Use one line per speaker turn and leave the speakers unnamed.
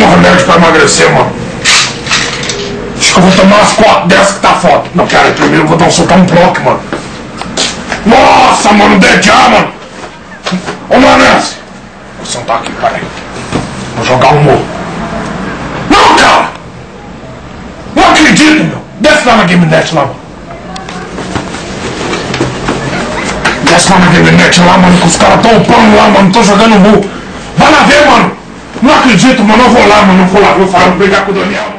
tomo remédio pra emagrecer, mano. Acho que eu vou tomar umas quatro dessas que tá foda. Não, pera, primeiro eu vou dar um soltar um bloco, mano. Nossa, mano, dedé, mano. Ô, Manesse. Vou sentar aqui, peraí. Vou jogar um morro. Não, cara! Não acredito, meu. Desce lá na GameNet lá, mano. Desce lá na GameNet lá, mano, que os caras tão upando lá, mano. Tô jogando mu. Vai lá ver, mano. Não acredito, mano. Eu vou lá, mano. Eu vou lá. Vou falar, vou brigar com o Daniel.